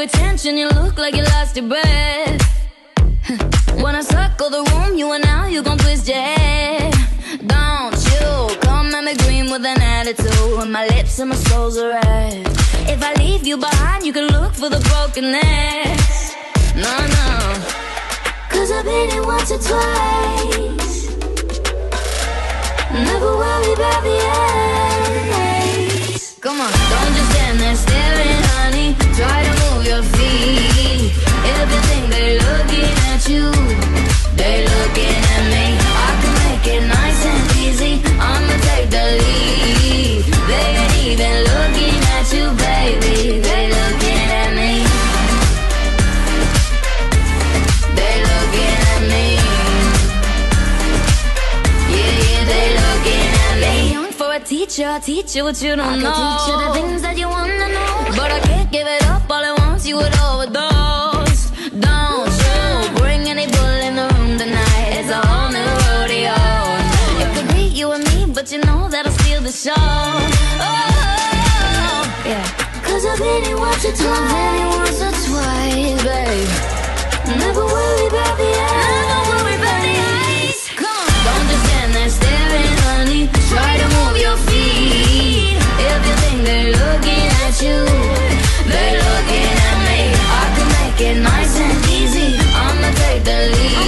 attention, you look like you lost your breath. Wanna circle the room, you and now you gon' twist your head. Don't you come at me green with an attitude. My lips and my soul's a red. If I leave you behind, you can look for the brokenness. No, no. Cause I've been it once or twice. I teach you what you don't I know. can teach you the things that you wanna know. But I can't give it up all at once. You would overdose. Don't you bring any bull in the room tonight? It's a whole new rodeo. It could be you and me, but you know that'll steal the show. Oh, yeah. Cause I've been it once or twice. I've been it once or twice, babe. Nice and easy. I'ma take the lead.